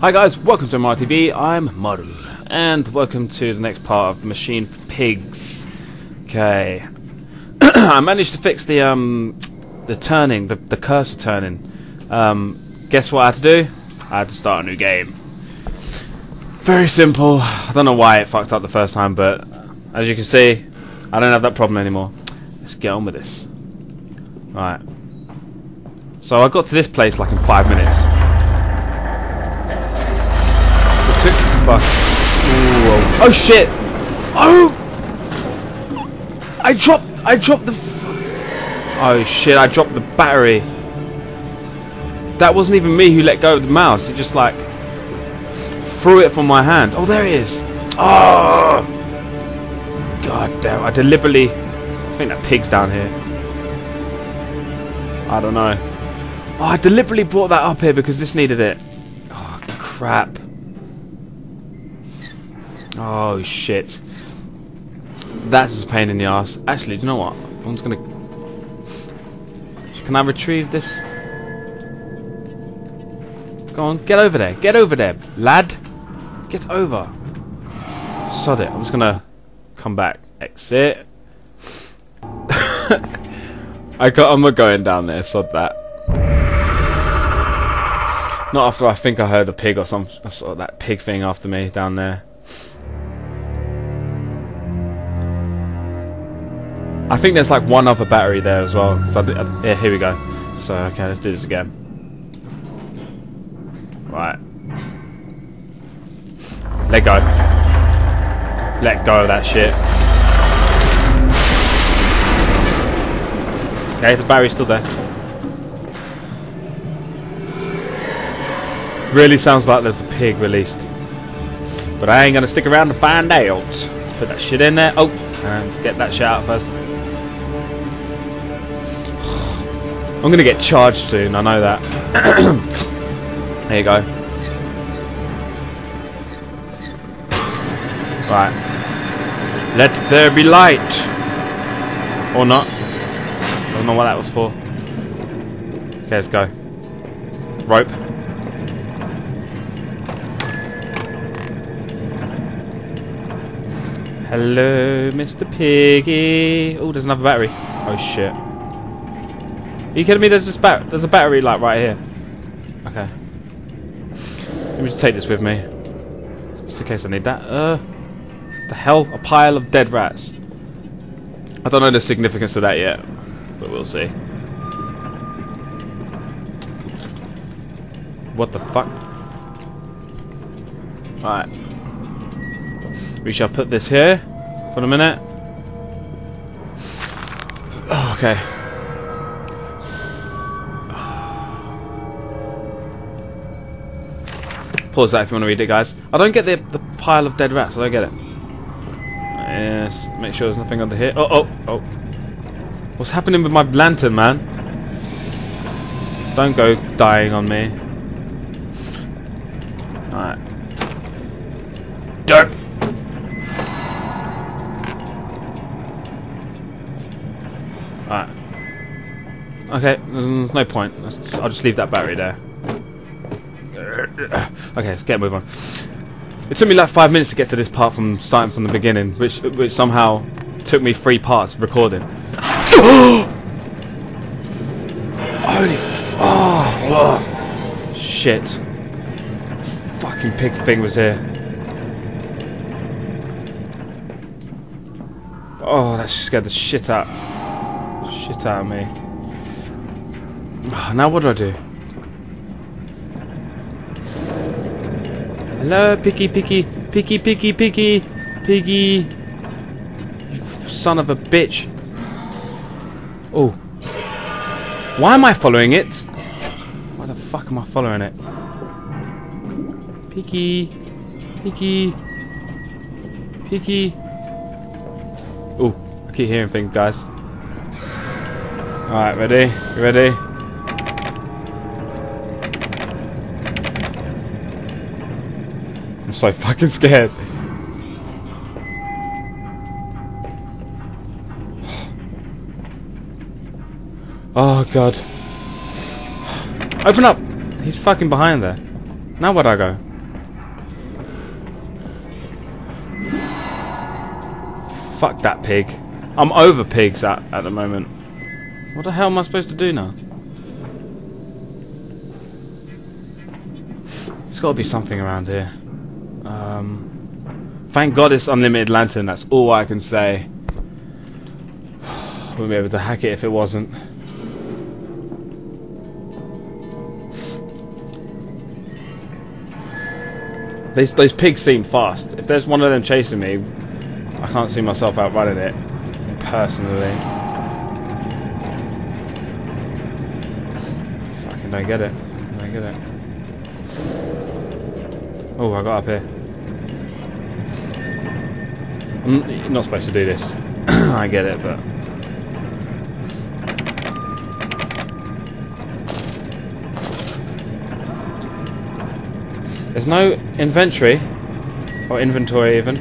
Hi guys, welcome to MRTV. I'm Maru, and welcome to the next part of Machine for Pigs. Okay, I managed to fix the um the turning, the the cursor turning. Um, guess what I had to do? I had to start a new game. Very simple. I don't know why it fucked up the first time, but as you can see, I don't have that problem anymore. Let's get on with this. Right. So I got to this place like in five minutes. Fuck. Ooh, oh shit! Oh! I dropped. I dropped the. Oh shit! I dropped the battery. That wasn't even me who let go of the mouse. It just like threw it from my hand. Oh, there it is. Oh! God damn! I deliberately. I think that pig's down here. I don't know. Oh, I deliberately brought that up here because this needed it. Oh, crap. Oh, shit. That's a pain in the ass. Actually, do you know what? I'm just gonna... Can I retrieve this? Go on, get over there. Get over there, lad. Get over. Sod it. I'm just gonna come back. Exit. I got, I'm not going down there, sod that. Not after I think I heard a pig or some sort of that pig thing after me down there. I think there's like one other battery there as well. Did, I, uh, yeah, here we go. So okay, let's do this again. Right. Let go. Let go of that shit. Okay, the battery's still there. Really sounds like there's a pig released. But I ain't gonna stick around to find out. Put that shit in there. Oh, and get that shit out first. I'm gonna get charged soon, I know that. there you go. Right. Let there be light! Or not. I don't know what that was for. Okay, let's go. Rope. Hello, Mr. Piggy. Oh, there's another battery. Oh shit. Are you kidding me? There's this bat. There's a battery light right here. Okay. Let me just take this with me, just in case I need that. Uh, the hell? A pile of dead rats. I don't know the significance of that yet, but we'll see. What the fuck? Alright. We shall put this here for a minute. Oh, okay. Pause that if you want to read it, guys. I don't get the the pile of dead rats. I don't get it. Yes. Make sure there's nothing under here. Oh, oh, oh. What's happening with my lantern, man? Don't go dying on me. Alright. Dope. Okay, there's no point. I'll just leave that battery there. Okay, let's get move on. It took me like five minutes to get to this part from starting from the beginning, which which somehow took me three parts recording. Holy f oh, oh, shit. Fucking pig thing was here. Oh, that scared the shit out shit out of me. Now what do I do? Hello, Picky, Picky, Picky, Picky, Picky, Piggy. You son of a bitch. Oh. Why am I following it? Why the fuck am I following it? Picky, Picky, Picky. Oh, I keep hearing things, guys. Alright, ready? You ready? So fucking scared. Oh god. Open up! He's fucking behind there. Now where'd I go? Fuck that pig. I'm over pigs at, at the moment. What the hell am I supposed to do now? There's got to be something around here. Um, thank God it's unlimited lantern. That's all I can say. Wouldn't be able to hack it if it wasn't. These those pigs seem fast. If there's one of them chasing me, I can't see myself outrunning it. Personally. Fucking don't get it. Don't get it. Oh, I got up here. I'm not supposed to do this. I get it, but... There's no inventory, or inventory even.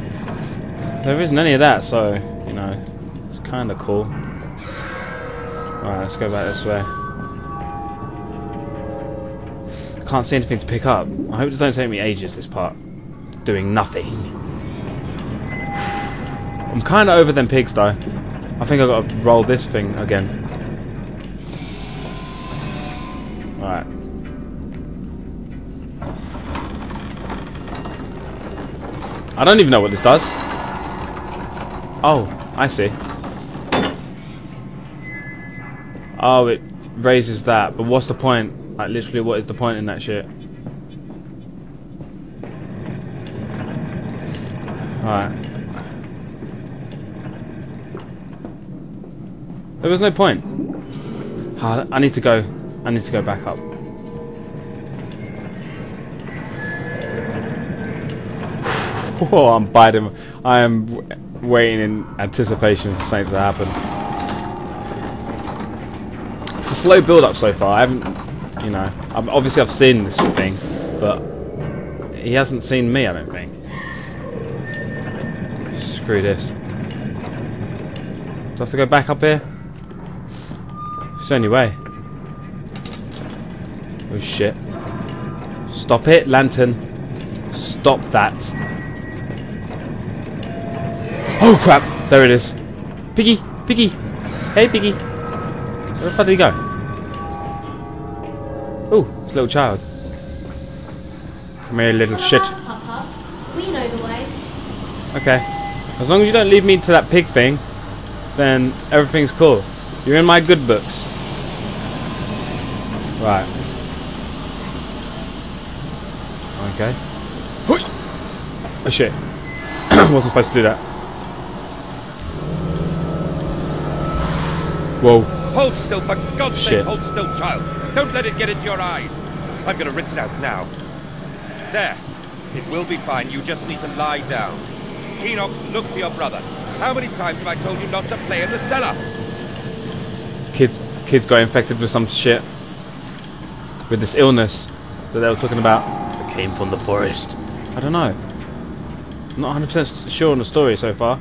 There isn't any of that, so, you know, it's kind of cool. Alright, let's go back this way. Can't see anything to pick up. I hope it doesn't take me ages, this part. Doing nothing. I'm kind of over them pigs, though. I think I've got to roll this thing again. Alright. I don't even know what this does. Oh, I see. Oh, it raises that. But what's the point? Like, literally, what is the point in that shit? Alright. There was no point. Ah, I need to go. I need to go back up. Oh, I'm biting. I am waiting in anticipation for something to happen. It's a slow build-up so far. I haven't, you know, I'm, obviously I've seen this thing, but he hasn't seen me. I don't think. Screw this. Do I have to go back up here? It's the only way. Oh shit. Stop it, lantern. Stop that. Oh crap! There it is. Piggy! Piggy! Hey Piggy! Where the fuck did he go? It's a little child. Come here, little shit. Us, Papa. We know the way. Okay. As long as you don't leave me to that pig thing, then everything's cool. You're in my good books. Right. Okay. Hoi! Oh shit. Wasn't supposed to do that. Whoa. Hold still, for God's Shit. sake, hold still, child. Don't let it get into your eyes. I'm gonna rinse it out now. There. It will be fine. You just need to lie down. Enoch, look to your brother. How many times have I told you not to play in the cellar? Kids kids got infected with some shit. With this illness that they were talking about. That came from the forest. I don't know. I'm not 100% sure on the story so far.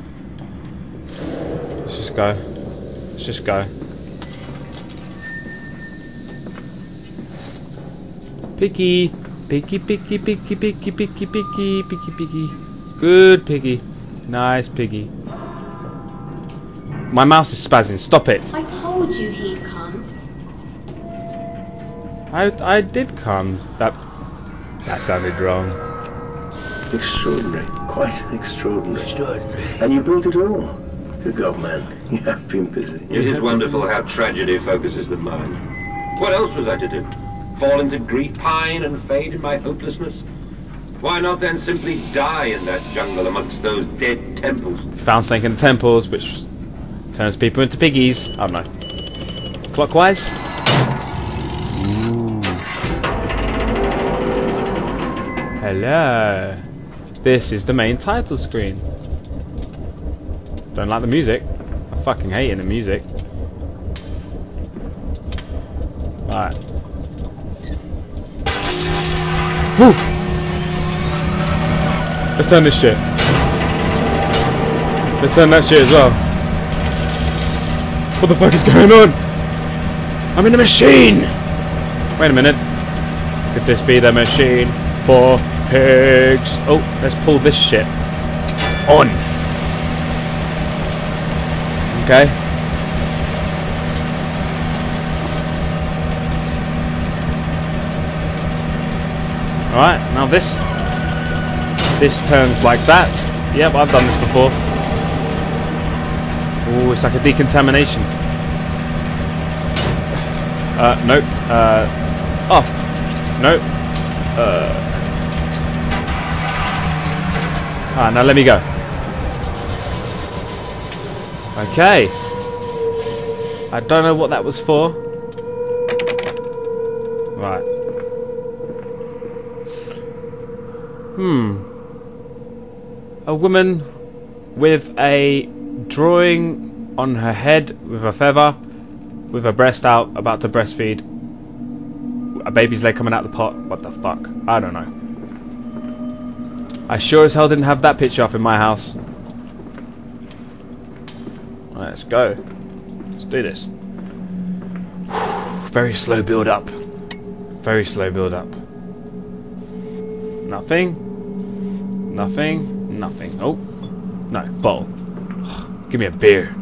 Let's just go. Let's just go. Picky. Picky, picky, picky, picky, picky, picky, picky, picky. Good piggy. Nice piggy. My mouse is spazzing. Stop it. I told you he'd come. I I did come. That that sounded wrong. Extraordinary. Quite extraordinary. Extraordinary. And you built it all. Good God, man. You have been busy. It is wonderful how tragedy focuses the mind. What else was I to do? Fall into grief, pine and fade in my hopelessness? Why not then simply die in that jungle amongst those dead temples? Found something in the temples, which turns people into piggies. I don't know. Clockwise. Hello. This is the main title screen. Don't like the music. I fucking hate the music. Alright. Whew. Let's turn this shit. Let's turn that shit as well. What the fuck is going on? I'm in a machine! Wait a minute. Could this be the machine for pigs? Oh, let's pull this shit on. Okay. Alright, now this this turns like that. Yep, I've done this before. Oh, it's like a decontamination. Uh, nope. Uh, off. Nope. Uh. Ah, now let me go. Okay. I don't know what that was for. Right. Hmm. A woman with a drawing on her head with a feather, with her breast out, about to breastfeed. A baby's leg coming out the pot. What the fuck? I don't know. I sure as hell didn't have that picture up in my house. Let's go. Let's do this. Very slow build up. Very slow build up. Nothing. Nothing. Nothing. Oh. No. Bottle. Give me a beer.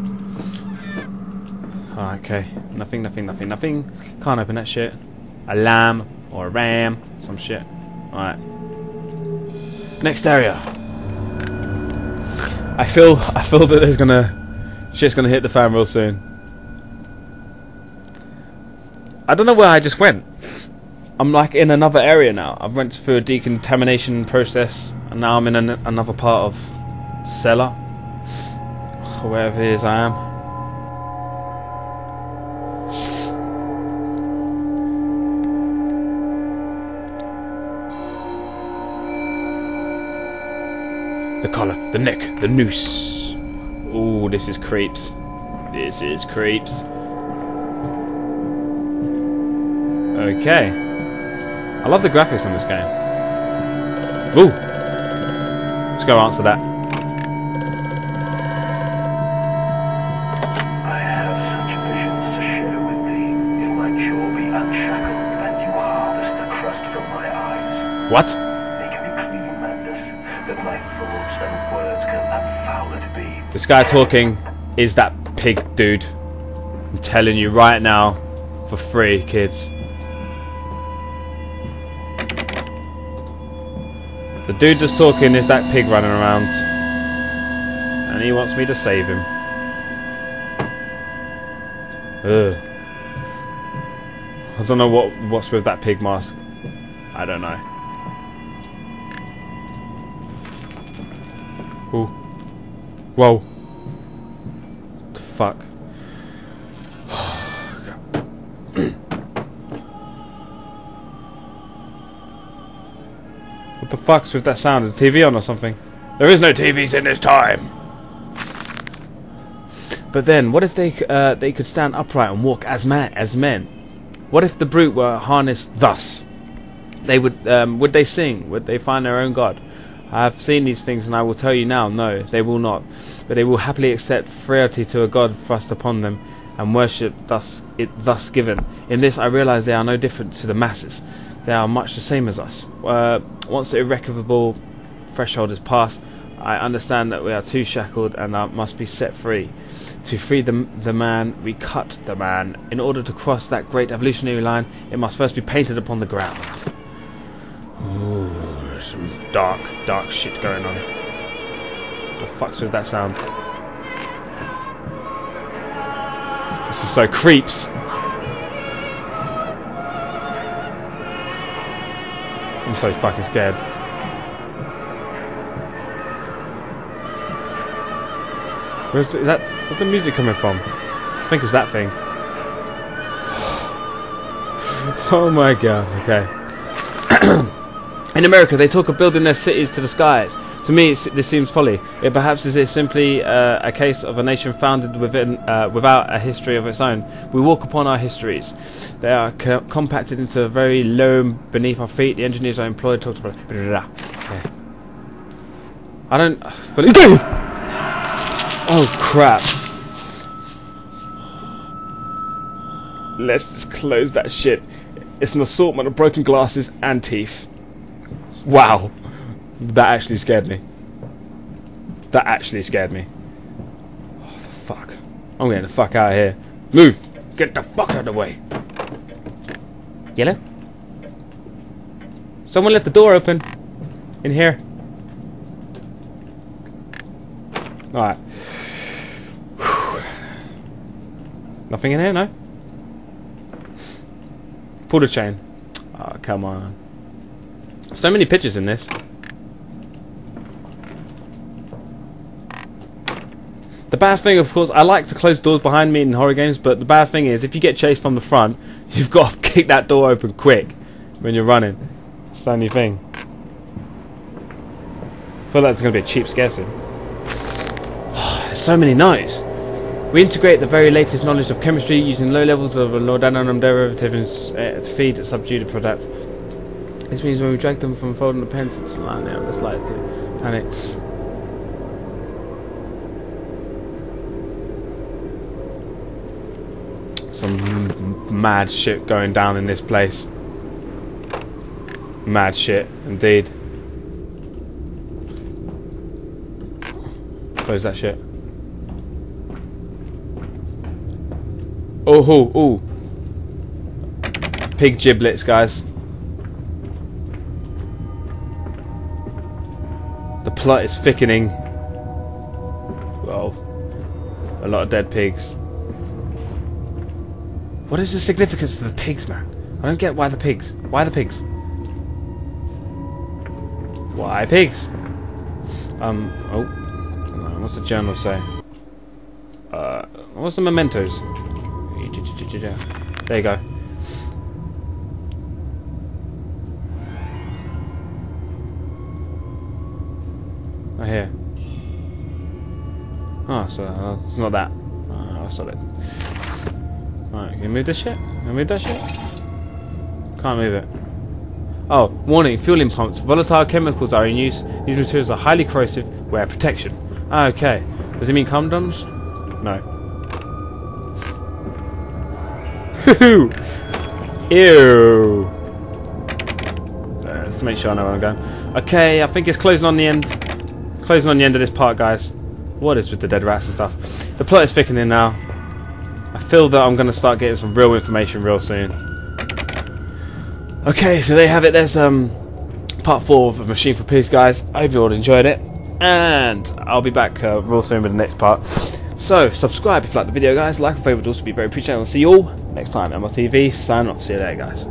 Oh, okay. Nothing, nothing, nothing, nothing. Can't open that shit. A lamb or a ram. Some shit. Alright. Next area. I feel I feel that there's gonna shit's gonna hit the fan real soon. I don't know where I just went. I'm like in another area now. I've went through a decontamination process, and now I'm in an, another part of cellar, wherever it is I am. The collar, the neck, the noose. Ooh, this is creeps. This is creeps. Okay. I love the graphics on this game. Ooh. Let's go answer that. I have such visions to share with thee. It might sure be unshackled, and you harvest the crust from my eyes. What? Make me clean, madness, that my thoughts and words can unfouled be. This guy talking is that pig dude. I'm telling you right now, for free, kids. The dude that's talking is that pig running around. And he wants me to save him. Ugh. I don't know what what's with that pig mask. I don't know. Ooh. Whoa. The fuck? Fuck's with that sound? Is the TV on or something? There is no TVs in this time! But then, what if they uh, they could stand upright and walk as man as men? What if the brute were harnessed thus? They would um, would they sing? Would they find their own god? I have seen these things, and I will tell you now, no, they will not. But they will happily accept frailty to a god thrust upon them, and worship thus it thus given. In this, I realize they are no different to the masses. They are much the same as us. Uh, once the irrecoverable threshold is passed, I understand that we are too shackled and uh, must be set free. To free the, the man, we cut the man. In order to cross that great evolutionary line, it must first be painted upon the ground. Ooh, some dark, dark shit going on. The fuck's with that sound? This is so creeps. I'm so fucking scared. Where's the, that? Where's the music coming from? I think it's that thing. oh my god. Okay. In America, they talk of building their cities to the skies. To me, this seems folly. It perhaps is it simply uh, a case of a nation founded within, uh, without a history of its own. We walk upon our histories. They are co- compacted into a very loam beneath our feet. The engineers are employed to talk about. Okay. I don't fully. Oh crap! Let's just close that shit. It's an assortment of broken glasses and teeth. Wow. That actually scared me. That actually scared me. Oh, the fuck. I'm getting the fuck out of here. Move! Get the fuck out of the way. Yellow? Someone left the door open. In here. Alright. Nothing in here, no? Pull the chain. Oh, come on. So many pictures in this. The bad thing, of course, I like to close doors behind me in horror games, but the bad thing is, if you get chased from the front, you've got to kick that door open quick when you're running. It's the only thing. I feel like it's going to be a cheap scene. There's so many notes. We integrate the very latest knowledge of chemistry using low levels of a laudanum derivative uh, to feed subdued products. This means when we drag them from folding the pen to the line now, let's like to panic. Some mad shit going down in this place. Mad shit, indeed. Close that shit. Oh, oh, oh. Pig giblets, guys. The plot is thickening. Well, a lot of dead pigs. What is the significance of the pigs, man? I don't get why the pigs. Why the pigs? Why pigs? Um, oh. What's the journal say? Uh, what's the mementos? There you go. I hear. Oh, so uh, it's not that. Oh, I saw it. Alright, can you move this shit? Can you move that shit? Can't move it. Oh, warning, fueling pumps. Volatile chemicals are in use. These materials are highly corrosive. Wear protection. Okay. Does it mean condoms? No. Ew. Uh, Let's make sure I know where I'm going. Okay, I think it's closing on the end. Closing on the end of this part, guys. What is with the dead rats and stuff? The plot is thickening now. I feel that I'm going to start getting some real information real soon. Okay, so there you have it. There's um part four of Machine for Pigs, guys. I hope you all enjoyed it, and I'll be back uh, real soon with the next part. So subscribe if you like the video, guys. Like and favourite would also be very appreciated. I'll see you all next time. on MRTV. Sign off. See you later, guys.